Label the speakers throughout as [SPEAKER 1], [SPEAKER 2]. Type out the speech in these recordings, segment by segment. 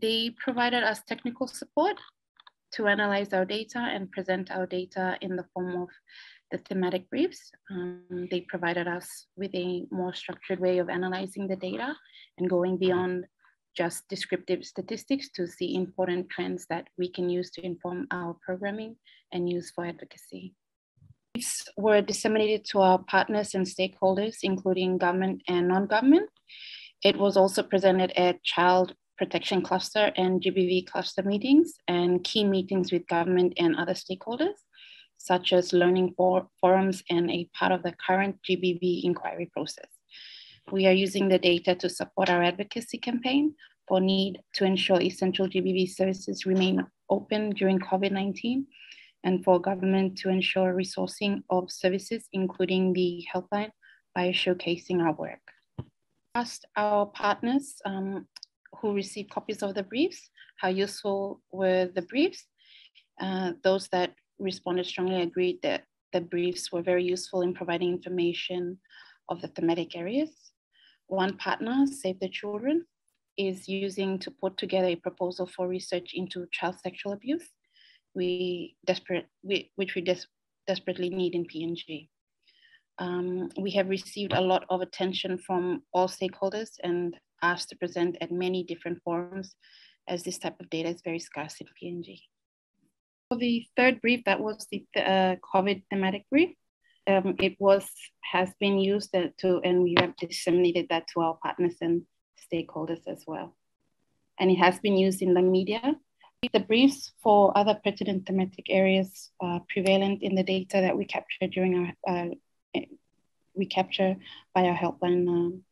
[SPEAKER 1] they provided us technical support to analyze our data and present our data in the form of the thematic briefs. Um, they provided us with a more structured way of analyzing the data and going beyond just descriptive statistics to see important trends that we can use to inform our programming and use for advocacy. These were disseminated to our partners and stakeholders, including government and non-government. It was also presented at child protection cluster and GBV cluster meetings and key meetings with government and other stakeholders, such as learning for forums and a part of the current GBV inquiry process. We are using the data to support our advocacy campaign for need to ensure essential GBV services remain open during COVID-19 and for government to ensure resourcing of services, including the helpline by showcasing our work. Asked our partners um, who received copies of the briefs, how useful were the briefs. Uh, those that responded strongly agreed that the briefs were very useful in providing information of the thematic areas. One partner, Save the Children, is using to put together a proposal for research into child sexual abuse, we desperate, we, which we des desperately need in PNG. Um, we have received a lot of attention from all stakeholders and asked to present at many different forums as this type of data is very scarce in PNG. For the third brief, that was the uh, COVID thematic brief. Um, it was has been used to, and we have disseminated that to our partners and stakeholders as well. And it has been used in the media. The briefs for other pertinent thematic areas are prevalent in the data that we capture during our uh, we capture by our helpline um,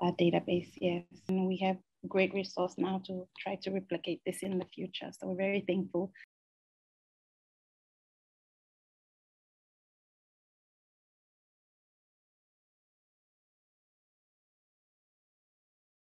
[SPEAKER 1] uh, database. Yes, and we have great resource now to try to replicate this in the future. So we're very thankful